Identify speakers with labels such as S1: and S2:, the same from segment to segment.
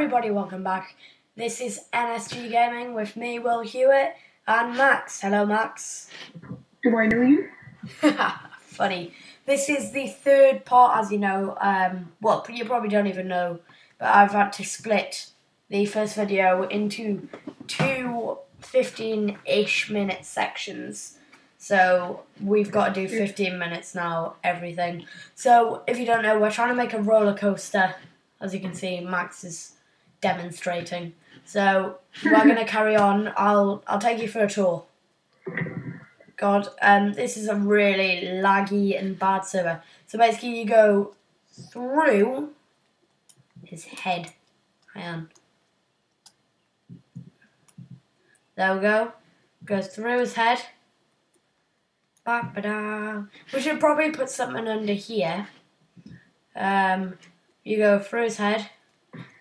S1: everybody, welcome back. This is NSG Gaming with me, Will Hewitt, and Max. Hello, Max.
S2: Do I know you?
S1: Funny. This is the third part, as you know. Um, well, you probably don't even know, but I've had to split the first video into two 15 ish minute sections. So we've got to do 15 minutes now, everything. So if you don't know, we're trying to make a roller coaster. As you can see, Max is demonstrating. So we're gonna carry on. I'll I'll take you for a tour. God, um, this is a really laggy and bad server. So basically, you go through his head. Hang on. There we go. Goes through his head. Ba-ba-da. We should probably put something under here. Um, you go through his head.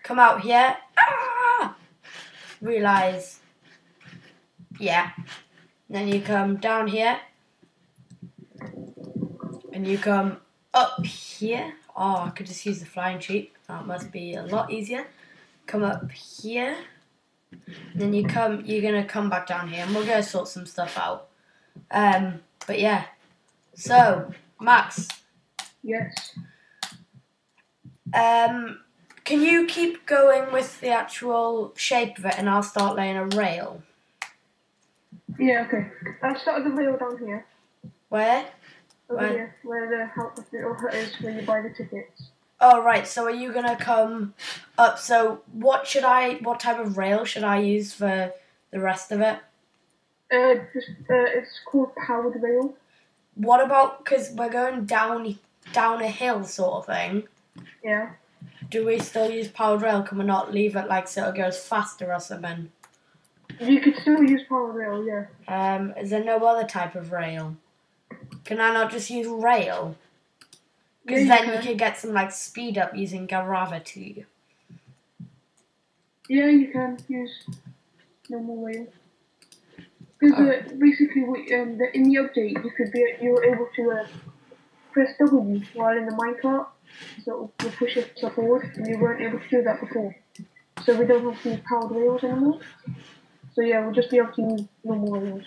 S1: Come out here. Ah! Realize. Yeah. Then you come down here. And you come up here. Oh, I could just use the flying sheep. That must be a lot easier. Come up here. Then you come, you're gonna come back down here, and we're gonna sort some stuff out. Um, but yeah. So, Max,
S2: Yes.
S1: um, can you keep going with the actual shape of it, and I'll start laying a rail.
S2: Yeah, okay. I'll started the rail down here.
S1: Where?
S2: Over
S1: Right.
S2: here, where the help the little hut is when you buy the tickets.
S1: Oh right. So are you gonna come up? So what should I? What type of rail should I use for the rest of it?
S2: Uh, just, uh, it's called powered rail.
S1: What about? Because we're going down down a hill, sort of thing.
S2: Yeah.
S1: Do we still use powered rail? Can we not leave it like so it goes faster or something?
S2: You could still use powered rail, yeah.
S1: Um, is there no other type of rail? Can I not just use rail? Because
S2: Yeah,
S1: then you could get some like speed up using gravity.
S2: Yeah, you can use normal rail. Because uh, basically, what, um, the, in the update, you could be you were able to uh, press W while in the minecart, so will push it forward, and you weren't able to do that before. So we don't have to use powered rails anymore. So yeah, we'll just be able to use normal rails.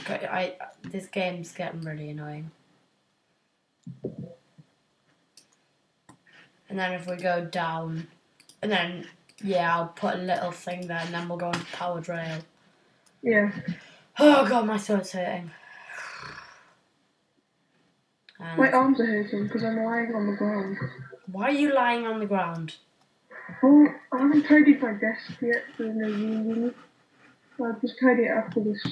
S1: Okay, I this game's getting really annoying. And then if we go down, and then yeah, I'll put a little thing there, and then we'll go on powered rail.
S2: Yeah.
S1: Oh god, my throat's hurting.
S2: My arms are hurting because I'm lying on the ground.
S1: why are you lying on the ground?
S2: Well, I haven't tidied my desk yet for the uni. I'll just tidy it after this.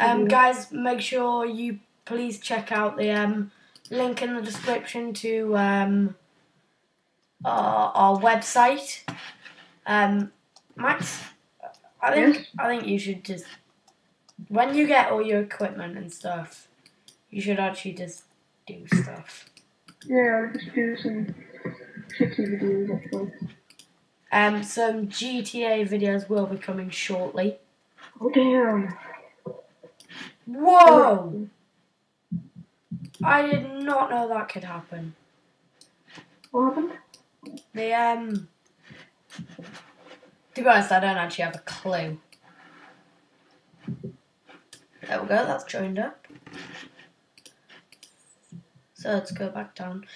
S1: Um, guys, make sure you please check out the um, link in the description to um, our, our website. Um, Max, I think
S2: Yes?
S1: I think you should just when you get all your equipment and stuff, you should actually just do stuff.
S2: Yeah, I'll just do some shitty videos actually.
S1: Um, some GTA videos will be coming shortly.
S2: Oh damn!
S1: Whoa! I did not know that could happen.
S2: What happened?
S1: The um to be honest, I don't actually have a clue. There we go, that's joined up. So let's go back down.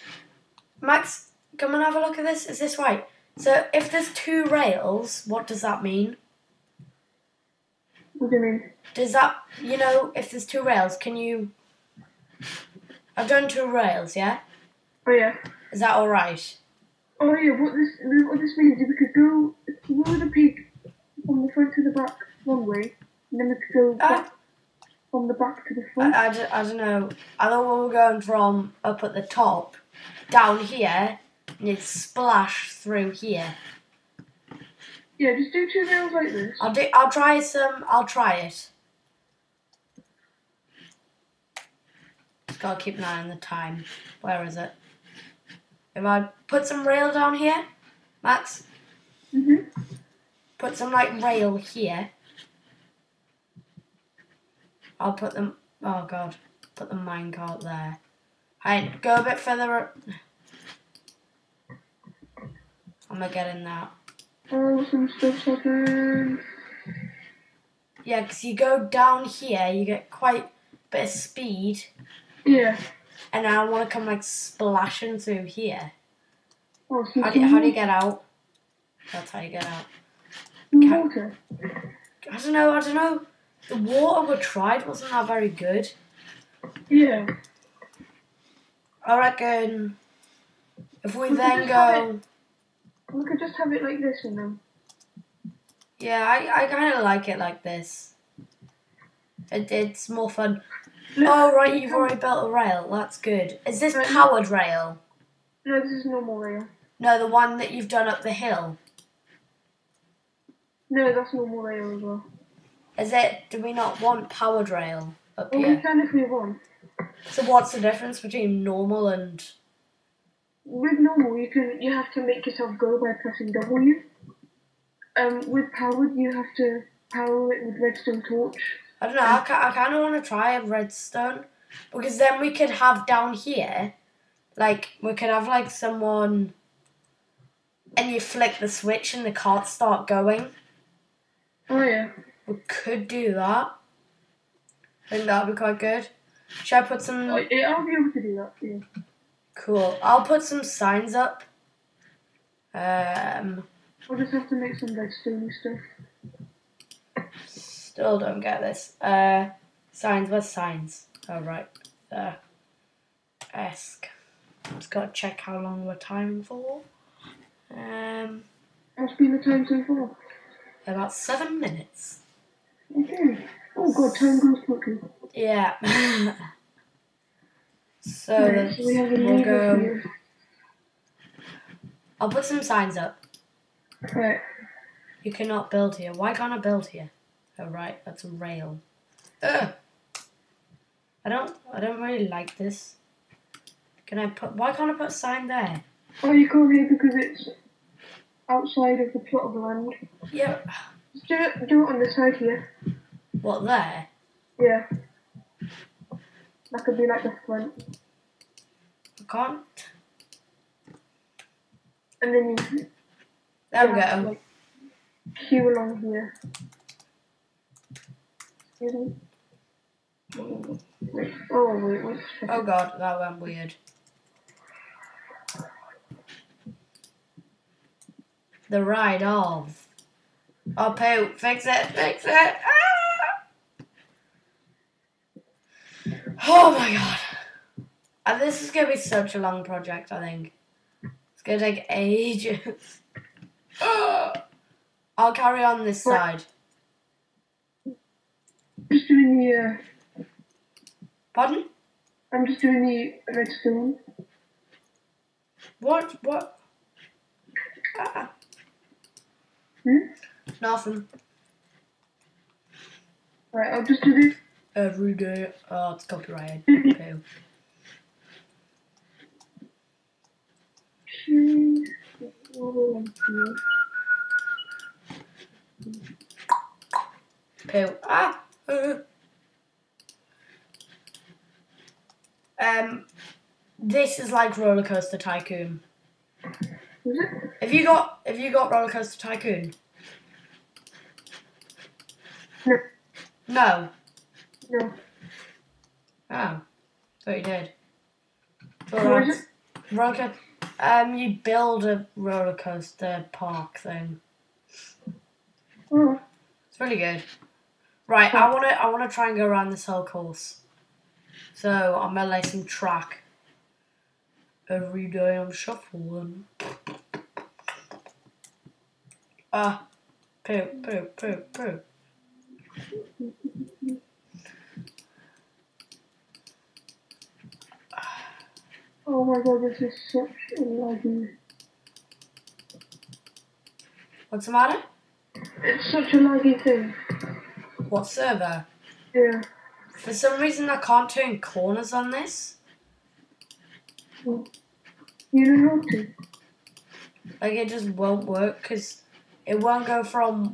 S1: Max, come and have a look at this. Is this right? So if there's two rails, what does that mean?
S2: What do you mean?
S1: Does that you know, if there's two rails, can you I've done two rails, yeah?
S2: Oh yeah.
S1: Is that alright?
S2: Oh yeah. What this what this means is we could go follow the pig from the front to the back one way, and then we could go
S1: Ah.
S2: back from the back to the front.
S1: I, I, d- I don't know. I thought we were going from up at the top down here and you'd splash through here.
S2: yeah, just do two rails like this.
S1: I'll do. I'll try some. I'll try it. Just gotta keep an eye on the time. Where is it? If I put some rail down here, Max,
S2: Mhm.
S1: put some like rail here. I'll put them. Oh god, put the minecart there. Alright, go a bit further. up. I'm gonna get in that.
S2: Oh, some stuff's happened.
S1: Yeah, because you go down here, you get quite a bit of speed,
S2: Yeah.
S1: and I want to come like splashing through here.
S2: Oh,
S1: How do, you, how do you get out? That's how you get out.
S2: water.
S1: I don't know, I don't know. The water we tried wasn't that very good.
S2: Yeah.
S1: I reckon if we
S2: We
S1: then go.
S2: We could just have it like this and then.
S1: Yeah, I, I kind of like it like this. It, it's more fun.
S2: Look,
S1: Oh, right, you've
S2: um,
S1: already built a rail. That's good. Is this
S2: Right.
S1: powered rail?
S2: No, this is normal rail.
S1: No, the one that you've done up the hill.
S2: No, that's normal rail as well.
S1: Is it? Do we not want powered rail up
S2: Well, we
S1: here?
S2: can if we want.
S1: So what's the difference between normal and?
S2: With normal, you can you have to make yourself go by pressing W. Um, with powered, you have to power it with redstone torch.
S1: I don't know. I, I kind of want to try a redstone because then we could have down here, like we could have like someone, and you flick the switch and the carts start going. We could do that. I think that'd be quite good. Should I put some?
S2: Yeah, I'll be able to do that. Yeah.
S1: Cool. I'll put some signs up. Um,
S2: I'll just have to make some redstone stuff.
S1: still don't get this. Uh, signs. What's signs? Oh right. Uh, esque. Just gotta check how long we're timing for. Um,
S2: What's been the time so far?
S1: about seven minutes.
S2: Okay. Oh god, time goes quickly.
S1: Yeah. so
S2: Right, so we have a
S1: we'll
S2: lever
S1: go.
S2: here.
S1: I'll put some signs up.
S2: Right.
S1: You cannot build here. Why can't I build here? Oh right, that's a rail. Ugh. I don't. I don't really like this. Can I put? Why can't I put a sign there?
S2: Oh, you can't hear because it's outside of the plot of land.
S1: Yep.
S2: Just do it, do it on the side here.
S1: What there?
S2: Yeah. That could be like the front.
S1: I can't.
S2: And then you
S1: There we go.
S2: Like, queue along here. Excuse me. Wait, oh wait, what's
S1: Oh god, that went weird. The ride of. Oh, poo, fix it, fix it. Ah! Oh my god. And this is going to be such a long project, I think. It's going to take ages. I'll carry on this side.
S2: just doing the uh,
S1: Pardon?
S2: I'm just doing the redstone.
S1: What? What? Ah,
S2: Hmm?
S1: nothing.
S2: Right, I'll just do this.
S1: Every day. Oh, it's copyrighted. Poo.
S2: Oh,
S1: Poo. Ah! Uh. Um, this is like Roller Coaster Tycoon.
S2: It?
S1: Have you got? Have you got Roller Coaster Tycoon?
S2: No.
S1: No.
S2: No.
S1: Oh, thought you did. Roller Um, you build a roller coaster park thing.
S2: Oh,
S1: It's really good. Right, I wanna I wanna try and go around this whole course. So I'm gonna lay some track. Every day I'm shuffling. Ah, poo, poo, poo, poo.
S2: Oh my god, this is such a laggy.
S1: What's the matter?
S2: It's such a laggy thing.
S1: What server?
S2: Yeah.
S1: For some reason I can't turn corners on this.
S2: You know how to.
S1: Like it just won't work because it won't go from.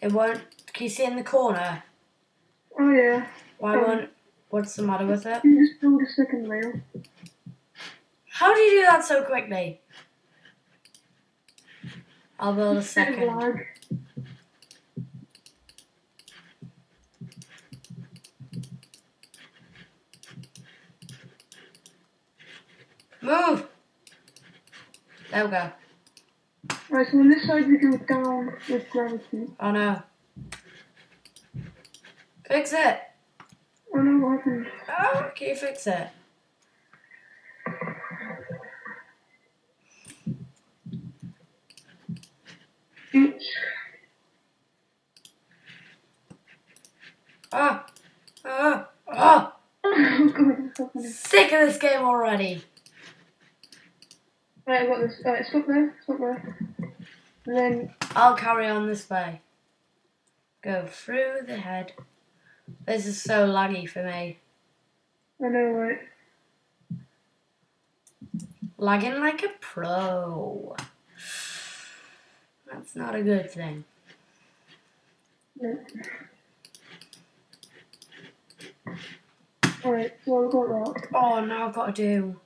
S1: It won't. Can you see in the corner?
S2: Oh yeah.
S1: Why
S2: Um,
S1: won't? What's the matter with it?
S2: You just build a second rail.
S1: How do you do that so quickly? I'll build a second. Move! There we go.
S2: Right, so on this side we go down with gravity.
S1: Oh no. Fix it!
S2: Oh no, what happened?
S1: Oh, can you fix it?
S2: Oops.
S1: Ah! Ah! Ah!
S2: God, what's happening?
S1: Sick of this game already.
S2: Right, got this. Alright, stop there, stop there. And then,
S1: I'll carry on this way. Go through the head. This is so laggy for me.
S2: I know, right?
S1: Lagging like a pro. That's not a good thing.
S2: Alright, so I've got that.
S1: Oh, now I've got to do.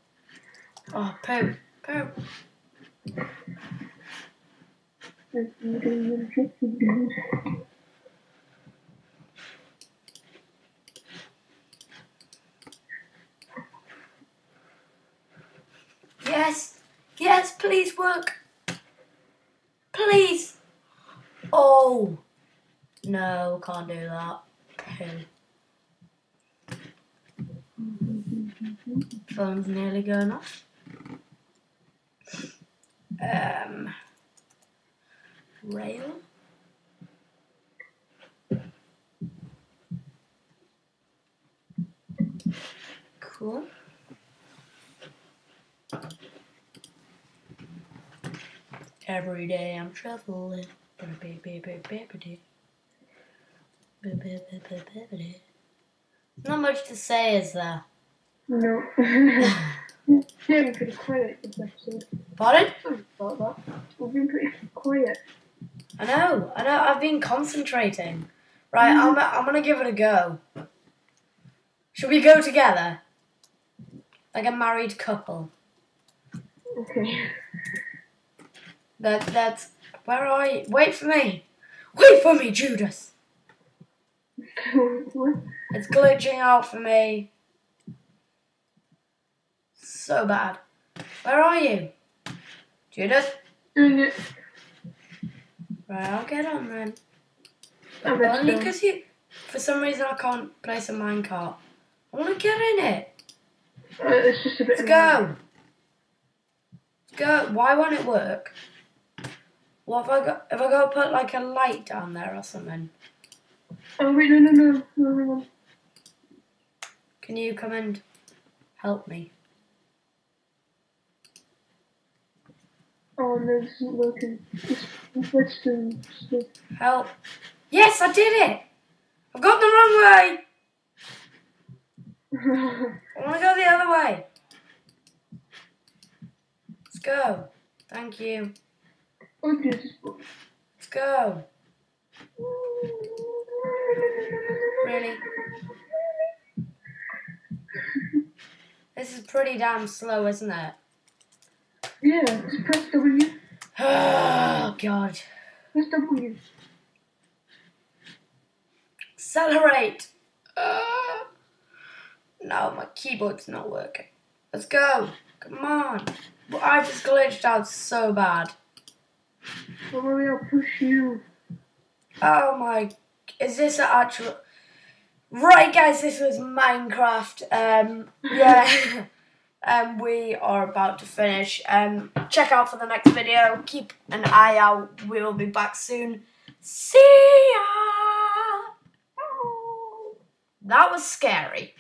S1: Oh, poo. Poo.
S2: Like, I'm getting them chicken dude.
S1: Yes. Yes, please work. Please. Oh. No, can't do that. Phone's nearly going off. Um. Rail. Cool. Every day I'm traveling. Not much to say, is there?
S2: No. yeah, we're pretty quiet this episode.
S1: Pardon?
S2: Sorry about that. We've been pretty quiet.
S1: I know, I know. I've been concentrating. Right, I'm, I'm gonna give it a go. Should we go together? Like a married couple.
S2: Okay.
S1: That that's. Where are you? Wait for me. Wait for me, Judas. It's glitching out for me. So bad. Where are you? Judas?
S2: Doing it.
S1: Right, I'll get on then.
S2: I bet
S1: Only because you. For some reason, I can't place a minecart. I want to get in it.
S2: Uh, it's just a bit.
S1: Let's go. Let's go. Why won't it work? What if I got? If I got to put like a light down there or something?
S2: Oh wait, no, no, no, no, on.
S1: Can you come and help me?
S2: Oh no, this isn't working. Redstone stuff.
S1: Help. Yes, I did it. I've gone the wrong way. I want to go the other way. Let's go. Thank you.
S2: Dear, this book.
S1: Let's go. Really? This is pretty damn slow, isn't it?
S2: Yeah, just press W.
S1: Oh, God.
S2: Press W.
S1: Accelerate. Uh, no, my keyboard's not working. Let's go. Come on. Well, I just glitched out so bad.
S2: Don't I'll push you.
S1: Oh my. Is this an actual. Right, guys, this was Minecraft. Um, yeah. um, we are about to finish. Um, check out for the next video. Keep an eye out. We will be back soon. See ya. That was scary.